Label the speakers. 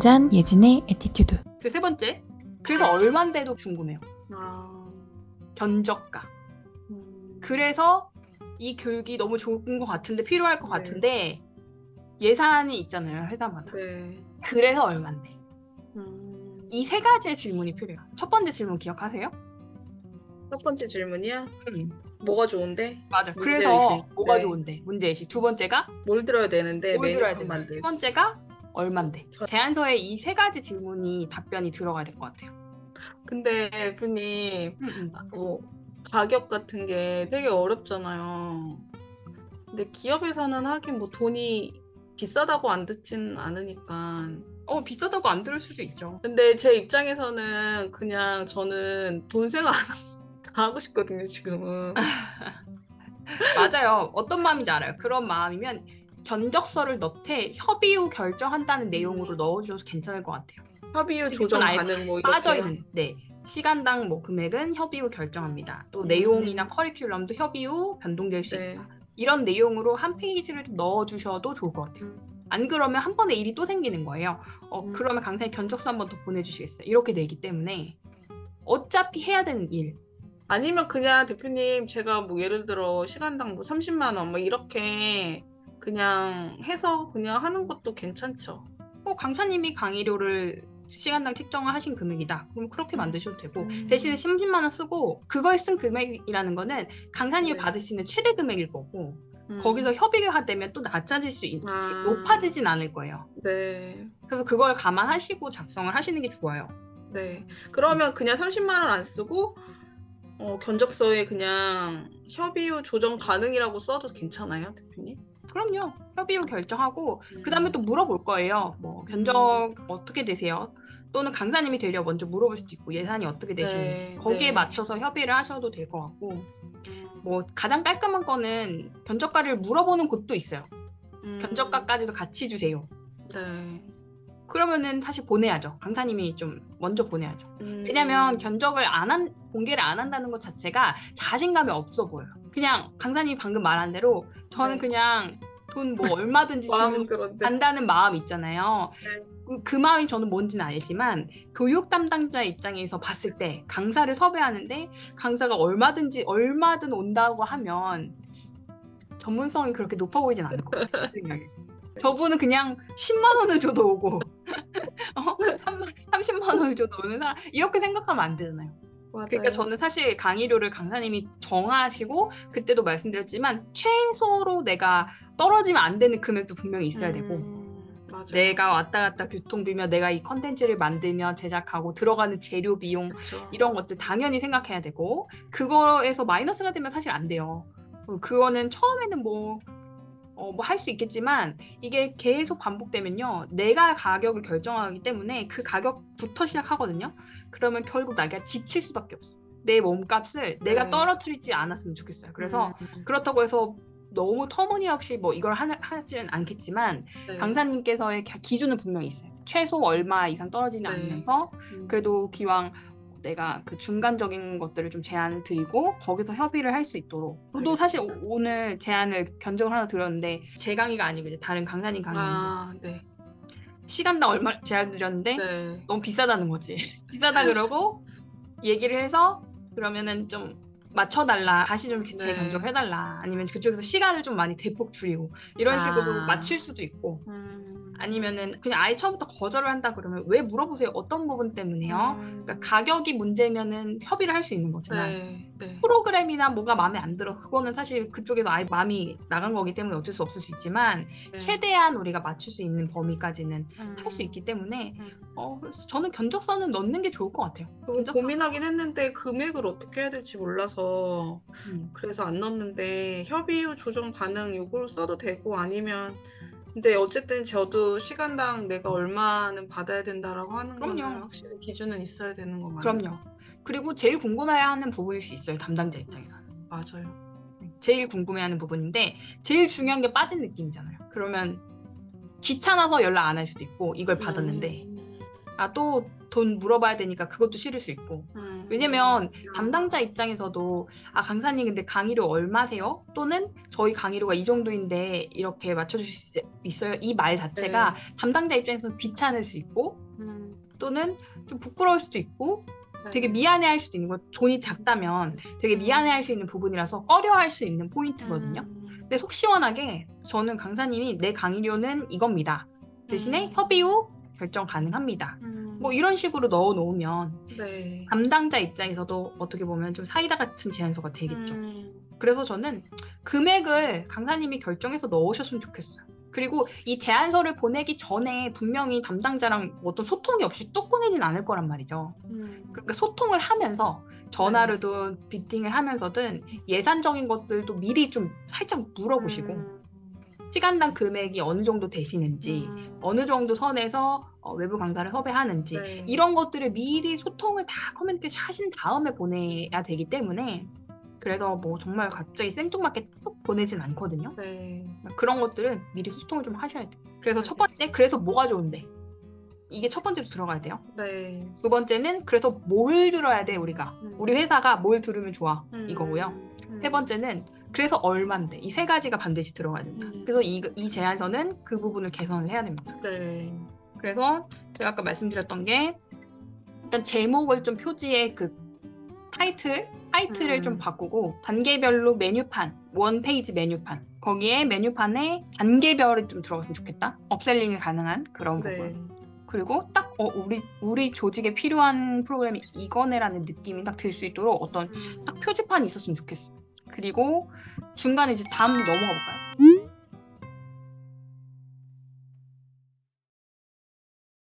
Speaker 1: 한잔 예진의 attitude
Speaker 2: 그 세 번째. 그래서 얼만데도 궁금해요.
Speaker 3: 아.
Speaker 2: 견적가.
Speaker 3: 음.
Speaker 2: 그래서 이 교육이 너무 좋은 것 같은데 필요할 것
Speaker 3: 네.
Speaker 2: 같은데 예산이 있잖아요 회사마다.
Speaker 3: 네.
Speaker 2: 그래서 얼만데.
Speaker 3: 음.
Speaker 2: 이 세 가지의 질문이 필요해요. 첫 번째 질문 기억하세요?
Speaker 3: 첫 번째 질문이야?
Speaker 2: 음.
Speaker 3: 뭐가 좋은데?
Speaker 2: 맞아. 그래서 뭐가
Speaker 3: 네.
Speaker 2: 좋은데 문제의식. 두 번째가
Speaker 3: 뭘 들어야 되는데
Speaker 2: 뭘 들어야 되는데. 세 번째가 얼만데.
Speaker 3: 저-
Speaker 2: 제안서에 이 세 가지 질문이 답변이 들어가야 될 것 같아요.
Speaker 3: 근데 대표님
Speaker 2: 음, 음.
Speaker 3: 뭐 가격 같은 게 되게 어렵잖아요. 근데 기업에서는 하긴 뭐 돈이 비싸다고 안 듣진 않으니까.
Speaker 2: 어 비싸다고 안 들을 수도 있죠.
Speaker 3: 근데 제 입장에서는 그냥 저는 돈 생각 다 하고 싶거든요, 지금은.
Speaker 2: 맞아요. 어떤 마음인지 알아요. 그런 마음이면 견적서를 넣되 협의 후 결정한다는 내용으로
Speaker 3: 음.
Speaker 2: 넣어주셔서 괜찮을 것 같아요.
Speaker 3: 협의 후 조정 가능 뭐.
Speaker 2: 빠져 있는. 네. 시간당 뭐 금액은 협의 후 결정합니다. 또
Speaker 3: 음.
Speaker 2: 내용이나 커리큘럼도 협의 후 변동될 수
Speaker 3: 네.
Speaker 2: 있다. 이런 내용으로 한 페이지를 좀 넣어주셔도 좋을 것 같아요. 안 그러면 한 번에 일이 또 생기는 거예요. 어,
Speaker 3: 음.
Speaker 2: 그러면 강사님 견적서 한 번 더 보내주시겠어요? 이렇게 되기 때문에 어차피 해야 되는 일.
Speaker 3: 아니면 그냥 대표님 제가 뭐 예를 들어 시간당 뭐 30만 원 뭐 이렇게 그냥 해서 그냥 하는 것도 괜찮죠.
Speaker 2: 어, 강사님이 강의료를 시간당 책정을 하신 금액이다. 그럼 그렇게 만드셔도 되고
Speaker 3: 음.
Speaker 2: 대신에 30만 원 쓰고 그걸 쓴 금액이라는 거는 강사님이
Speaker 3: 네.
Speaker 2: 받을 수 있는 최대 금액일 거고
Speaker 3: 음.
Speaker 2: 거기서 협의가 되면 또 낮아질 수 있,
Speaker 3: 아.
Speaker 2: 높아지진 않을 거예요.
Speaker 3: 네.
Speaker 2: 그래서 그걸 감안하시고 작성을 하시는 게 좋아요.
Speaker 3: 네. 그러면 그냥 30만 원 안 쓰고 어, 견적서에 그냥 협의 후 조정 가능이라고 써도 괜찮아요, 대표님?
Speaker 2: 그럼요. 협의 후 결정하고
Speaker 3: 음.
Speaker 2: 그 다음에 또 물어볼 거예요. 뭐 견적 어떻게 되세요? 또는 강사님이 되려 먼저 물어볼 수도 있고 예산이 어떻게 되시는지
Speaker 3: 네,
Speaker 2: 거기에
Speaker 3: 네.
Speaker 2: 맞춰서 협의를 하셔도 될 것 같고
Speaker 3: 음.
Speaker 2: 뭐 가장 깔끔한 거는 견적가를 물어보는 곳도 있어요.
Speaker 3: 음.
Speaker 2: 견적가까지도 같이 주세요.
Speaker 3: 네.
Speaker 2: 그러면은 사실 보내야죠. 강사님이 좀 먼저 보내야죠.
Speaker 3: 음.
Speaker 2: 왜냐면 견적을 안 한, 공개를 안 한다는 것 자체가 자신감이 없어 보여요. 그냥 강사님이 방금 말한 대로 저는
Speaker 3: 네.
Speaker 2: 그냥 돈 뭐 얼마든지
Speaker 3: 그런데
Speaker 2: 간다는 마음 있잖아요.
Speaker 3: 네.
Speaker 2: 그, 그 마음이 저는 뭔지는 알지만 교육 담당자 입장에서 봤을 때 강사를 섭외하는데 강사가 얼마든지 얼마든 온다고 하면 전문성이 그렇게 높아 보이진 않을 것 같아요. 저분은 그냥 10만 원을 줘도 오고 어? 3만, 30만 원을 줘도 오는 사람 이렇게 생각하면 안 되잖아요.
Speaker 3: 맞아요.
Speaker 2: 그러니까 저는 사실 강의료를 강사님이 정하시고 그때도 말씀드렸지만 최소로 내가 떨어지면 안 되는 금액도 분명히 있어야 되고
Speaker 3: 음.
Speaker 2: 내가 왔다 갔다 교통비며 내가 이 컨텐츠를 만들며 제작하고 들어가는 재료 비용
Speaker 3: 그쵸.
Speaker 2: 이런 것들 당연히 생각해야 되고 그거에서 마이너스가 되면 사실 안 돼요. 어, 그거는 처음에는 뭐 어, 뭐 할 수 있겠지만 이게 계속 반복되면요. 내가 가격을 결정하기 때문에 그 가격부터 시작하거든요. 그러면 결국 나가 지칠 수밖에 없어. 내 몸값을 내가
Speaker 3: 네.
Speaker 2: 떨어뜨리지 않았으면 좋겠어요. 그래서
Speaker 3: 음,
Speaker 2: 그렇다고 해서 너무 터무니없이 뭐 이걸 하, 하지는 않겠지만
Speaker 3: 네.
Speaker 2: 강사님께서의 기- 기준은 분명히 있어요. 최소 얼마 이상 떨어지지
Speaker 3: 네.
Speaker 2: 않으면서
Speaker 3: 음,
Speaker 2: 그래도 기왕 내가 그 중간적인 것들을 좀 제안을 드리고 거기서 협의를 할 수 있도록
Speaker 3: 알겠습니다.
Speaker 2: 사실 오- 오늘 제안을 견적을 하나 드렸는데 제 강의가 아니고 이제 다른 강사님 강의인데
Speaker 3: 아, 네.
Speaker 2: 시간당 얼마 제안 드렸는데
Speaker 3: 네.
Speaker 2: 너무 비싸다는 거지 비싸다 그러고 얘기를 해서 그러면은 좀 맞춰달라 다시 좀제
Speaker 3: 네.
Speaker 2: 견적을 해달라 아니면 그쪽에서 시간을 좀 많이 대폭 줄이고 이런 식으로
Speaker 3: 아.
Speaker 2: 맞출 수도 있고
Speaker 3: 음,
Speaker 2: 아니면은 그냥 아예 처음부터 거절을 한다 그러면 왜 물어보세요 어떤 부분 때문에요
Speaker 3: 음,
Speaker 2: 그러니까 가격이 문제면은 협의를 할 수 있는 거지만
Speaker 3: 네. 네.
Speaker 2: 프로그램이나 뭐가 마음에 안 들어 그거는 사실 그쪽에서 아예 마음이 나간 거기 때문에 어쩔 수 없을 수 있지만
Speaker 3: 네.
Speaker 2: 최대한 우리가 맞출 수 있는 범위까지는 할수
Speaker 3: 음,
Speaker 2: 있기 때문에
Speaker 3: 음.
Speaker 2: 어 그래서 저는 견적서는 넣는 게 좋을 것 같아요. 견적서-
Speaker 3: 고민하긴 했는데 금액을 어떻게 해야 될지 몰라서
Speaker 2: 음.
Speaker 3: 그래서 안 넣었는데 협의 후 조정 가능 요걸 써도 되고 아니면 근데 어쨌든 저도 시간당 내가 얼마는 받아야 된다라고 하는 거는
Speaker 2: 그럼요.
Speaker 3: 확실히 기준은 있어야 되는 거 맞아요.
Speaker 2: 그럼요. 그리고 제일 궁금해하는 부분일 수 있어요 담당자 입장에서는
Speaker 3: 맞아요.
Speaker 2: 제일 궁금해하는 부분인데 제일 중요한 게 빠진 느낌이잖아요. 그러면 귀찮아서 연락 안 할 수도 있고 이걸 받았는데
Speaker 3: 음,
Speaker 2: 아또 돈 물어봐야 되니까 그것도 싫을 수 있고
Speaker 3: 음,
Speaker 2: 왜냐면 담당자 입장에서도 아 강사님 근데 강의료 얼마세요? 또는 저희 강의료가 이 정도인데 이렇게 맞춰주실 수 있어요? 이 말 자체가
Speaker 3: 네.
Speaker 2: 담당자 입장에서는 귀찮을 수 있고
Speaker 3: 음,
Speaker 2: 또는 좀 부끄러울 수도 있고
Speaker 3: 네.
Speaker 2: 되게 미안해할 수도 있는 거 돈이 작다면 되게 미안해할 수 있는 부분이라서 꺼려할 수 있는 포인트거든요.
Speaker 3: 음,
Speaker 2: 근데 속 시원하게 저는 강사님이 내 강의료는 이겁니다. 대신에
Speaker 3: 음.
Speaker 2: 협의 후 결정 가능합니다.
Speaker 3: 음,
Speaker 2: 뭐 이런 식으로 넣어 놓으면
Speaker 3: 네.
Speaker 2: 담당자 입장에서도 어떻게 보면 좀 사이다 같은 제안서가 되겠죠.
Speaker 3: 음,
Speaker 2: 그래서 저는 금액을 강사님이 결정해서 넣으셨으면 좋겠어요. 그리고 이 제안서를 보내기 전에 분명히 담당자랑 어떤 소통이 없이 뚝 보내진 않을 거란 말이죠.
Speaker 3: 음,
Speaker 2: 그러니까 소통을 하면서 전화로든 비팅을 하면서든 예산적인 것들도 미리 좀 살짝 물어보시고
Speaker 3: 음,
Speaker 2: 시간당 금액이 어느 정도 되시는지
Speaker 3: 음,
Speaker 2: 어느 정도 선에서 어, 외부 강사를 섭외하는지
Speaker 3: 네.
Speaker 2: 이런 것들을 미리 소통을 다 커뮤니케이션 하신 다음에 보내야 되기 때문에 그래서 뭐 정말 갑자기 생뚱맞게 뚝 보내진 않거든요.
Speaker 3: 네.
Speaker 2: 그런 것들은 미리 소통을 좀 하셔야 돼요. 그래서 첫 번째 그래서 뭐가 좋은데 이게 첫 번째로 들어가야 돼요.
Speaker 3: 네.
Speaker 2: 두 번째는 그래서 뭘 들어야 돼 우리가
Speaker 3: 음.
Speaker 2: 우리 회사가 뭘 들으면 좋아
Speaker 3: 음,
Speaker 2: 이거고요.
Speaker 3: 음,
Speaker 2: 세 번째는 그래서 얼만데 이 세 가지가 반드시 들어가야 된다.
Speaker 3: 음.
Speaker 2: 그래서 이, 이 제안서는 그 부분을 개선을 해야 됩니다.
Speaker 3: 네.
Speaker 2: 그래서 제가 아까 말씀드렸던 게 일단 제목을 좀 표지의 그 타이틀 타이틀을
Speaker 3: 음.
Speaker 2: 좀 바꾸고 단계별로 메뉴판 one page 메뉴판 거기에 메뉴판에 단계별이 좀 들어갔으면 좋겠다. upselling이 가능한 그런 부분.
Speaker 3: 네.
Speaker 2: 그리고 딱 어, 우리 우리 조직에 필요한 프로그램이 이거네라는 느낌이 딱 들 수 있도록 어떤
Speaker 3: 음,
Speaker 2: 딱 표지판이 있었으면 좋겠어. 그리고 중간에 이제 다음 넘어가 볼까요?